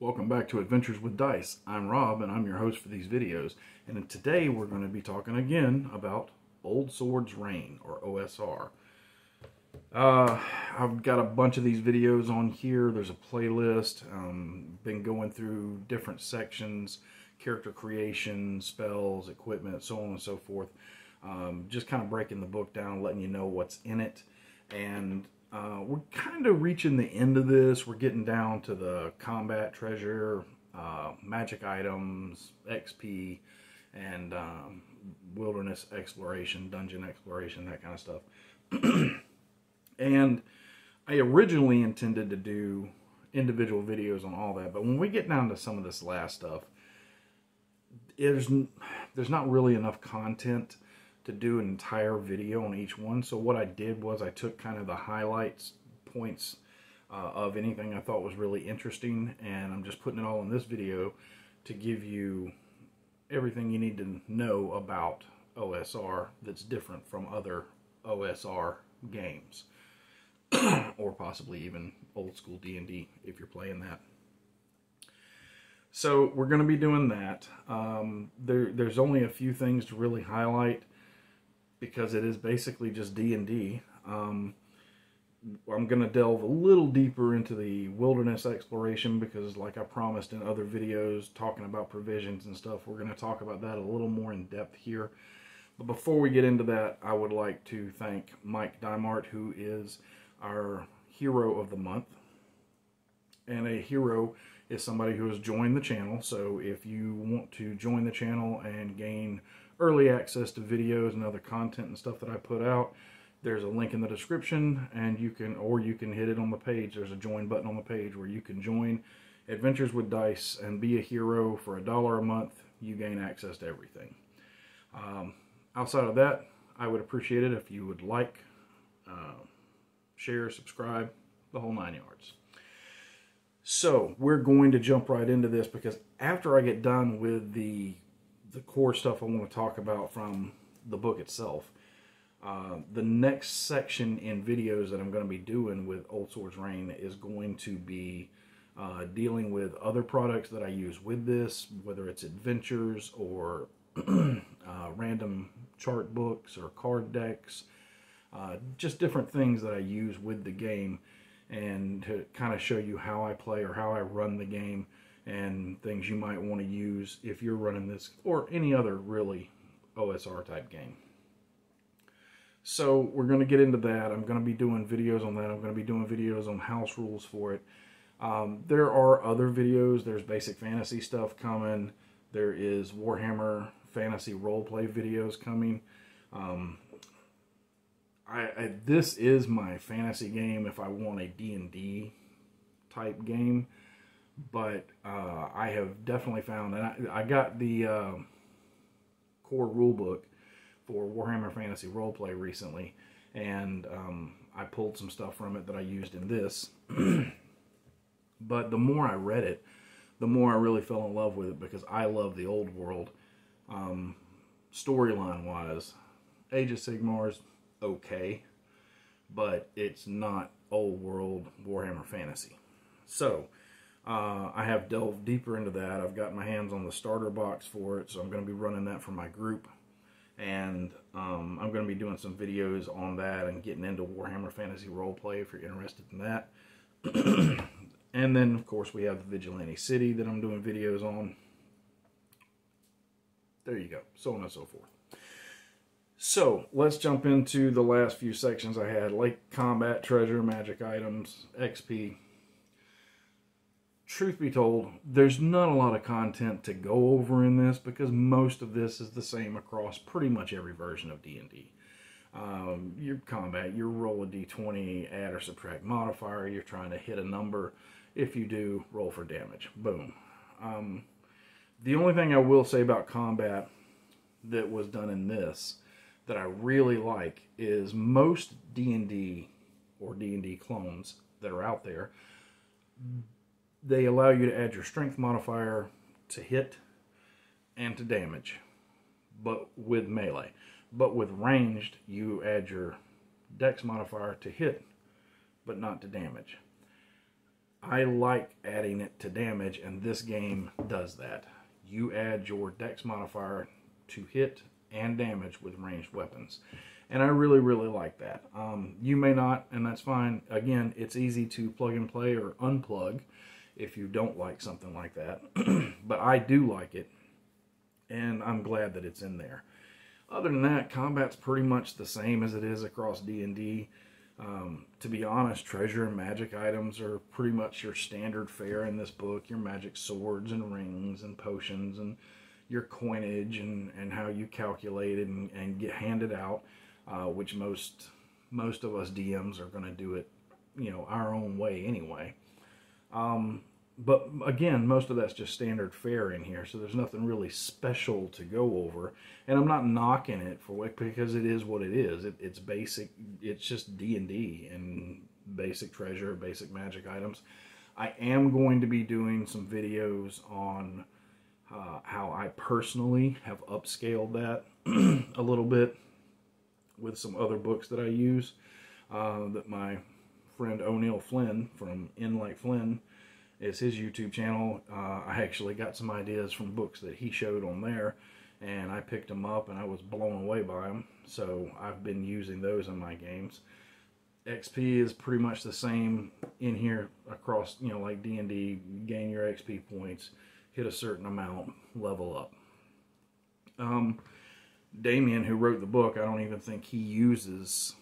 Welcome back to Adventures with Dice. I'm Rob and I'm your host for these videos. And today we're going to be talking again about Old Swords Reign or OSR. Uh, I've got a bunch of these videos on here. There's a playlist. Um, been going through different sections, character creation, spells, equipment, so on and so forth. Um, just kind of breaking the book down, letting you know what's in it. And uh, we're kind of reaching the end of this. We're getting down to the combat treasure, uh, magic items, XP, and um, wilderness exploration, dungeon exploration, that kind of stuff. and I originally intended to do individual videos on all that, but when we get down to some of this last stuff, there's there's not really enough content to do an entire video on each one. So what I did was I took kind of the highlights points uh, of anything I thought was really interesting and I'm just putting it all in this video to give you everything you need to know about OSR that's different from other OSR games or possibly even old school D&D if you're playing that. So we're going to be doing that. Um, there, there's only a few things to really highlight because it is basically just D&D. Um, I'm going to delve a little deeper into the wilderness exploration because like I promised in other videos talking about provisions and stuff, we're going to talk about that a little more in depth here. But before we get into that, I would like to thank Mike Dimart, who is our hero of the month. And a hero is somebody who has joined the channel. So if you want to join the channel and gain early access to videos and other content and stuff that I put out, there's a link in the description and you can, or you can hit it on the page. There's a join button on the page where you can join Adventures with Dice and be a hero for a dollar a month. You gain access to everything. Um, outside of that, I would appreciate it if you would like, uh, share, subscribe, the whole nine yards. So we're going to jump right into this because after I get done with the the core stuff I want to talk about from the book itself. Uh, the next section in videos that I'm going to be doing with Old Swords Reign is going to be uh, dealing with other products that I use with this, whether it's adventures or uh, random chart books or card decks, uh, just different things that I use with the game and to kind of show you how I play or how I run the game and things you might want to use if you're running this or any other really OSR type game. So we're going to get into that. I'm going to be doing videos on that. I'm going to be doing videos on house rules for it. Um, there are other videos. There's basic fantasy stuff coming. There is Warhammer fantasy roleplay videos coming. Um, I, I, this is my fantasy game if I want a D&D type game but uh, I have definitely found, and I, I got the uh, core rulebook for Warhammer Fantasy Roleplay recently, and um, I pulled some stuff from it that I used in this. but the more I read it, the more I really fell in love with it because I love the old world. Um, Storyline wise, Age of Sigmar is okay, but it's not old world Warhammer Fantasy. So, uh, I have delved deeper into that. I've got my hands on the starter box for it, so I'm going to be running that for my group. And um, I'm going to be doing some videos on that and getting into Warhammer Fantasy Roleplay if you're interested in that. and then, of course, we have Vigilante City that I'm doing videos on. There you go, so on and so forth. So, let's jump into the last few sections I had, like combat, treasure, magic items, XP, truth be told, there's not a lot of content to go over in this because most of this is the same across pretty much every version of D&D. Um, your combat, you roll a d20, add or subtract modifier, you're trying to hit a number. If you do, roll for damage. Boom. Um, the only thing I will say about combat that was done in this that I really like is most D&D or D&D clones that are out there they allow you to add your strength modifier to hit and to damage, but with melee. But with ranged, you add your dex modifier to hit, but not to damage. I like adding it to damage, and this game does that. You add your dex modifier to hit and damage with ranged weapons. And I really, really like that. Um, you may not, and that's fine. Again, it's easy to plug and play or unplug if you don't like something like that. but I do like it, and I'm glad that it's in there. Other than that, combat's pretty much the same as it is across D&D. Um, to be honest, treasure and magic items are pretty much your standard fare in this book. Your magic swords and rings and potions and your coinage and, and how you calculate it and, and get handed out, uh, which most most of us DMs are going to do it, you know, our own way anyway. Um, but again, most of that's just standard fare in here, so there's nothing really special to go over. And I'm not knocking it for what because it is what it is. It, it's basic. It's just D and D and basic treasure, basic magic items. I am going to be doing some videos on uh, how I personally have upscaled that a little bit with some other books that I use uh, that my friend O'Neill Flynn from In Like Flynn is his YouTube channel. Uh, I actually got some ideas from books that he showed on there, and I picked them up and I was blown away by them. So I've been using those in my games. XP is pretty much the same in here across, you know, like D&D, gain your XP points, hit a certain amount, level up. Um, Damien, who wrote the book, I don't even think he uses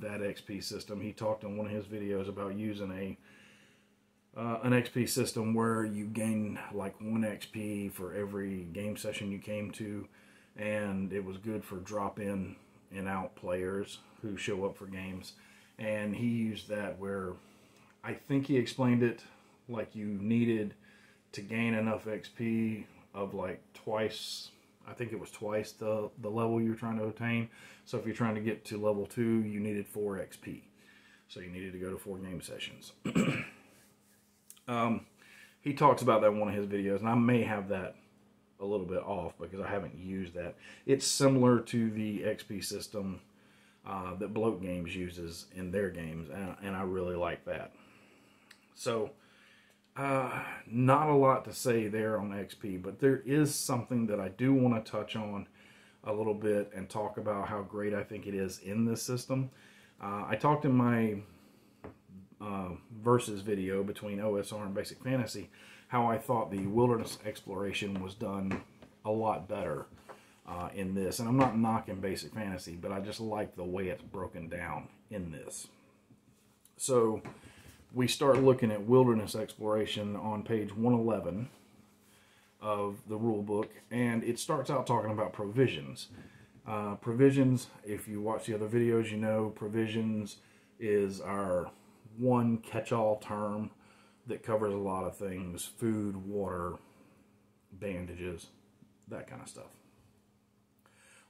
that XP system. He talked in one of his videos about using a uh, an XP system where you gain like one XP for every game session you came to, and it was good for drop in and out players who show up for games. And he used that where I think he explained it like you needed to gain enough XP of like twice. I think it was twice the the level you're trying to attain. So if you're trying to get to level two, you needed four XP. So you needed to go to four game sessions. Um, he talks about that in one of his videos, and I may have that a little bit off because I haven't used that. It's similar to the XP system uh, that Bloat Games uses in their games, and, and I really like that. So, uh, not a lot to say there on XP, but there is something that I do want to touch on a little bit and talk about how great I think it is in this system. Uh, I talked in my uh, versus video between OSR and Basic Fantasy, how I thought the wilderness exploration was done a lot better uh, in this. And I'm not knocking Basic Fantasy, but I just like the way it's broken down in this. So we start looking at wilderness exploration on page 111 of the rule book, and it starts out talking about provisions. Uh, provisions, if you watch the other videos, you know provisions is our one catch-all term that covers a lot of things food water bandages that kind of stuff.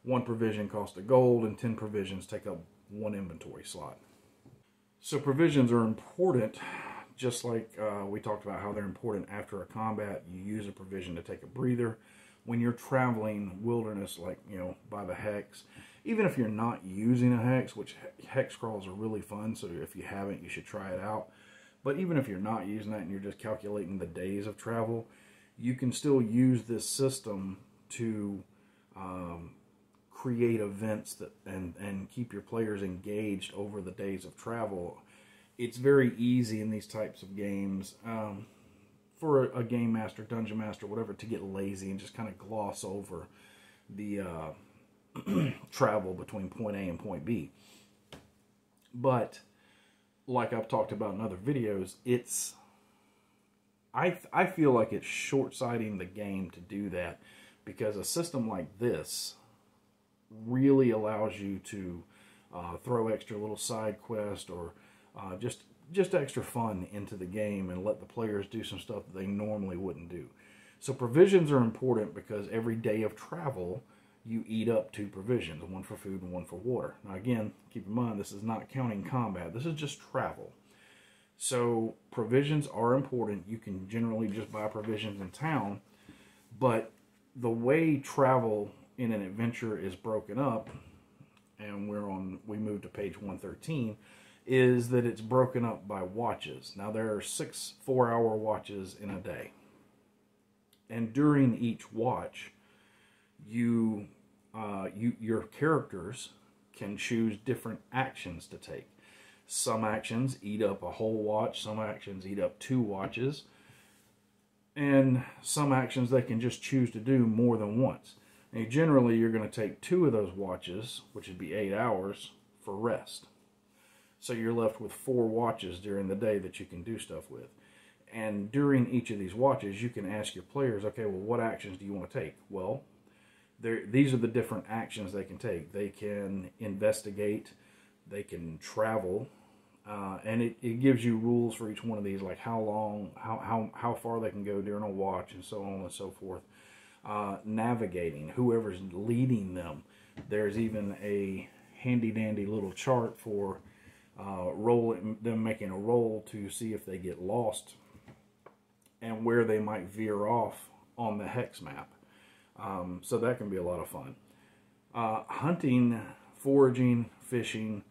One provision costs a gold and 10 provisions take up one inventory slot. So provisions are important just like uh, we talked about how they're important after a combat you use a provision to take a breather. When you're traveling wilderness like you know by the hex even if you're not using a hex, which hex crawls are really fun, so if you haven't, you should try it out. But even if you're not using that and you're just calculating the days of travel, you can still use this system to um, create events that and and keep your players engaged over the days of travel. It's very easy in these types of games um, for a, game master, dungeon master, whatever, to get lazy and just kind of gloss over the uh, travel between point A and point B. But like I've talked about in other videos, it's I I feel like it's short-sighting the game to do that because a system like this really allows you to uh, throw extra little side quest or uh, just just extra fun into the game and let the players do some stuff that they normally wouldn't do. So provisions are important because every day of travel you eat up two provisions, one for food and one for water. Now again, keep in mind this is not counting combat. This is just travel. So provisions are important. You can generally just buy provisions in town, but the way travel in an adventure is broken up, and we're on we move to page 113, is that it's broken up by watches. Now there are six four-hour watches in a day, and during each watch, you uh, you your characters can choose different actions to take. Some actions eat up a whole watch. Some actions eat up two watches. And some actions they can just choose to do more than once. Generally, you're going to take two of those watches, which would be eight hours, for rest. So you're left with four watches during the day that you can do stuff with. And during each of these watches, you can ask your players, okay, well, what actions do you want to take? Well, these are the different actions they can take. They can investigate, they can travel, uh, and it, it gives you rules for each one of these, like how long, how, how, how far they can go during a watch, and so on and so forth. Uh, navigating, whoever's leading them. There's even a handy dandy little chart for uh, roll them making a roll to see if they get lost and where they might veer off on the hex map. Um, so that can be a lot of fun. Uh, hunting, foraging, fishing,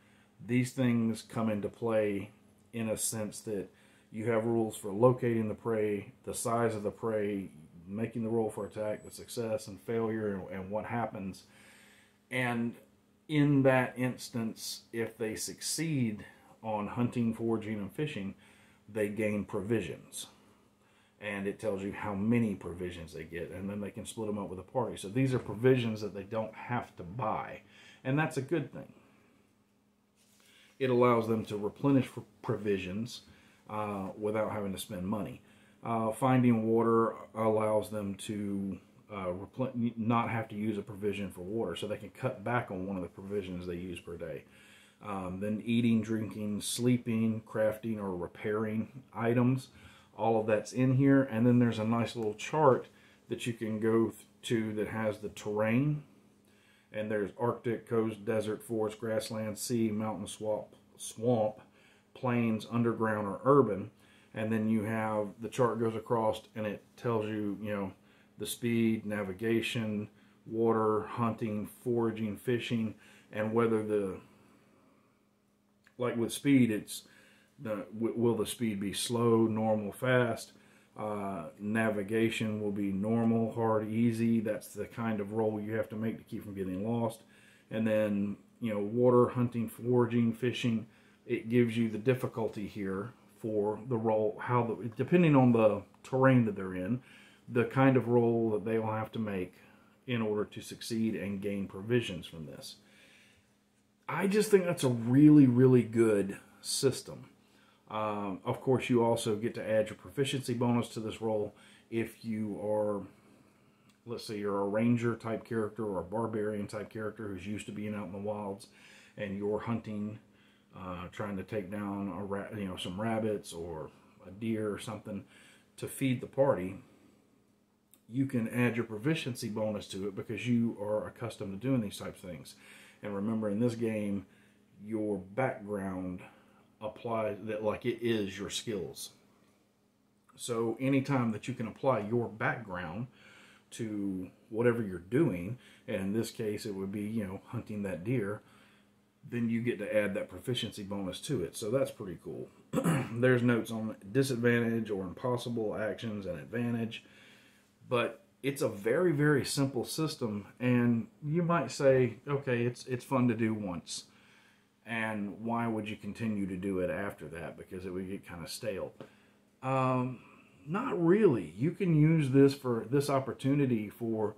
these things come into play in a sense that you have rules for locating the prey, the size of the prey, making the roll for attack, the success and failure, and, and what happens. And in that instance, if they succeed on hunting, foraging, and fishing, they gain provisions. And it tells you how many provisions they get, and then they can split them up with a party. So these are provisions that they don't have to buy, and that's a good thing. It allows them to replenish provisions uh, without having to spend money. Uh, finding water allows them to uh, not have to use a provision for water, so they can cut back on one of the provisions they use per day. Um, then eating, drinking, sleeping, crafting, or repairing items, all of that's in here. And then there's a nice little chart that you can go to that has the terrain. And there's Arctic, coast, desert, forest, grassland, sea, mountain, swamp, swamp, plains, underground, or urban. And then you have the chart goes across and it tells you, you know, the speed, navigation, water, hunting, foraging, fishing, and whether the like with speed, it's the will the speed be slow, normal, fast. Uh, navigation will be normal, hard, easy. That's the kind of roll you have to make to keep from getting lost. And then you know, water, hunting, foraging, fishing. It gives you the difficulty here for the roll. How the depending on the terrain that they're in the kind of roll that they will have to make in order to succeed and gain provisions from this. I just think that's a really, really good system. Um, of course, you also get to add your proficiency bonus to this roll if you are, let's say, you're a ranger type character or a barbarian type character who's used to being out in the wilds, and you're hunting, uh, trying to take down a you know some rabbits or a deer or something to feed the party you can add your proficiency bonus to it because you are accustomed to doing these types of things. And remember, in this game, your background applies that like it is your skills. So anytime that you can apply your background to whatever you're doing, and in this case it would be, you know, hunting that deer, then you get to add that proficiency bonus to it. So that's pretty cool. There's notes on disadvantage or impossible actions and advantage but it's a very very simple system and you might say okay it's it's fun to do once and why would you continue to do it after that? Because it would get kind of stale. Um, not really. You can use this for this opportunity for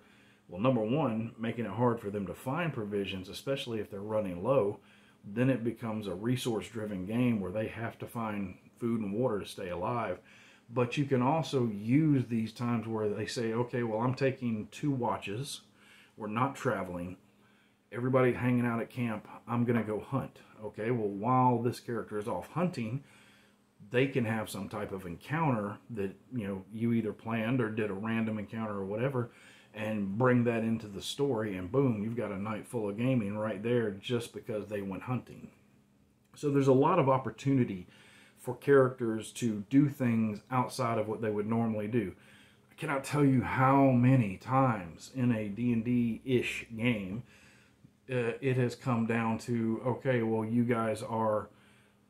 well number one making it hard for them to find provisions especially if they're running low. Then it becomes a resource driven game where they have to find food and water to stay alive. But you can also use these times where they say, okay, well, I'm taking two watches. We're not traveling. Everybody hanging out at camp. I'm going to go hunt. Okay, well, while this character is off hunting, they can have some type of encounter that, you know, you either planned or did a random encounter or whatever and bring that into the story and boom, you've got a night full of gaming right there just because they went hunting. So there's a lot of opportunity for characters to do things outside of what they would normally do. I cannot tell you how many times in a D&D-ish game uh, it has come down to, okay, well, you guys are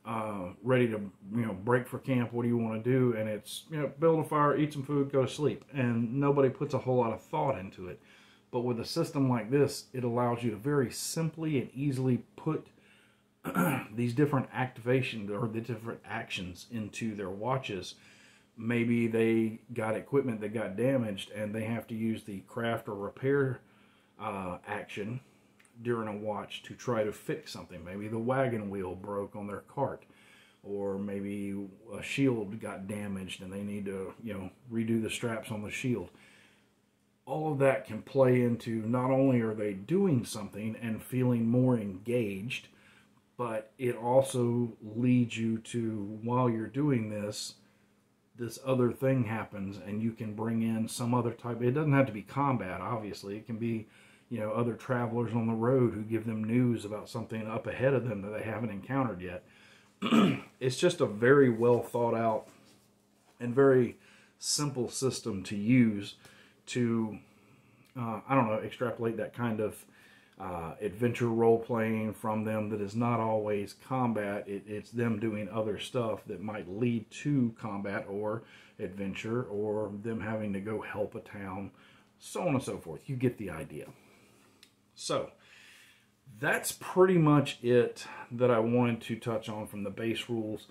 uh, ready to you know break for camp. What do you want to do? And it's you know build a fire, eat some food, go to sleep, and nobody puts a whole lot of thought into it. But with a system like this, it allows you to very simply and easily put these different activations or the different actions into their watches. Maybe they got equipment that got damaged and they have to use the craft or repair uh, action during a watch to try to fix something. Maybe the wagon wheel broke on their cart, or maybe a shield got damaged and they need to, you know, redo the straps on the shield. All of that can play into not only are they doing something and feeling more engaged, but it also leads you to while you're doing this this other thing happens and you can bring in some other type it doesn't have to be combat obviously it can be you know other travelers on the road who give them news about something up ahead of them that they haven't encountered yet it's just a very well thought out and very simple system to use to uh, i don't know extrapolate that kind of uh, adventure role playing from them that is not always combat. It, it's them doing other stuff that might lead to combat or adventure or them having to go help a town, so on and so forth. You get the idea. So, that's pretty much it that I wanted to touch on from the base rules.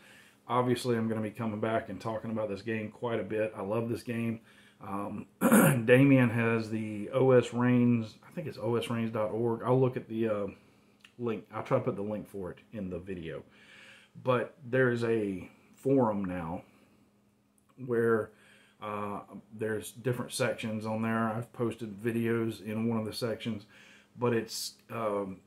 Obviously, I'm going to be coming back and talking about this game quite a bit. I love this game. Um, Damien has the OS Reigns, I think it's osreigns.org. I'll look at the uh, link. I'll try to put the link for it in the video. But there's a forum now where uh, there's different sections on there. I've posted videos in one of the sections, but it's um,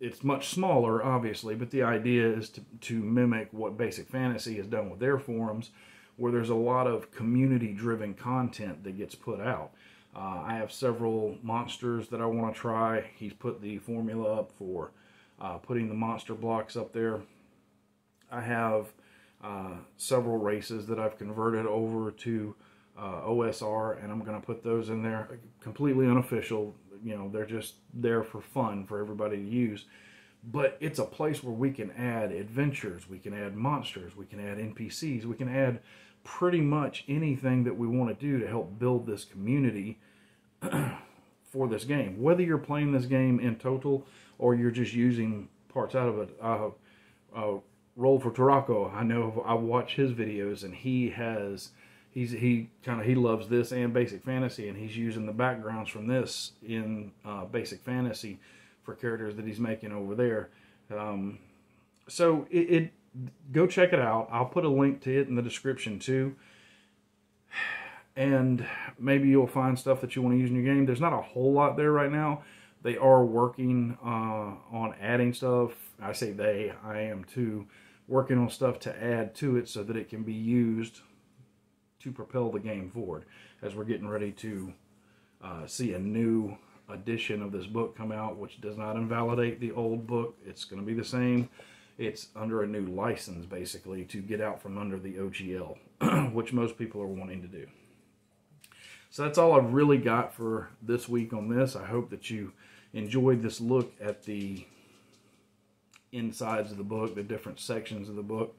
it's much smaller, obviously. But the idea is to, to mimic what Basic Fantasy has done with their forums where there's a lot of community driven content that gets put out. Uh, I have several monsters that I want to try. He's put the formula up for uh, putting the monster blocks up there. I have uh, several races that I've converted over to uh, OSR, and I'm going to put those in there. Completely unofficial. You know, they're just there for fun for everybody to use. But it's a place where we can add adventures, we can add monsters, we can add NPCs, we can add pretty much anything that we want to do to help build this community for this game. Whether you're playing this game in total or you're just using parts out of it. Uh, uh, Roll for Taraco, I know I watch his videos and he has he's he kind of he loves this and basic fantasy and he's using the backgrounds from this in uh, basic fantasy for characters that he's making over there um, so it, it, go check it out. I'll put a link to it in the description too. And maybe you'll find stuff that you want to use in your game. There's not a whole lot there right now. They are working uh, on adding stuff. I say they, I am too, working on stuff to add to it so that it can be used to propel the game forward as we're getting ready to uh, see a new edition of this book come out, which does not invalidate the old book. It's going to be the same it's under a new license basically to get out from under the OGL, which most people are wanting to do. So that's all I've really got for this week on this. I hope that you enjoyed this look at the insides of the book, the different sections of the book.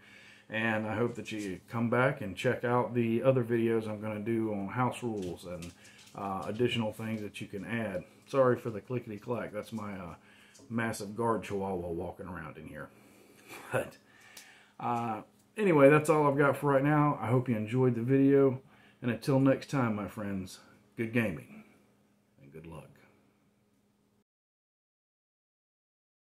And I hope that you come back and check out the other videos I'm going to do on house rules and uh, additional things that you can add. Sorry for the clickety-clack. That's my uh, massive guard chihuahua walking around in here. But uh, anyway, that's all I've got for right now. I hope you enjoyed the video. And until next time, my friends, good gaming.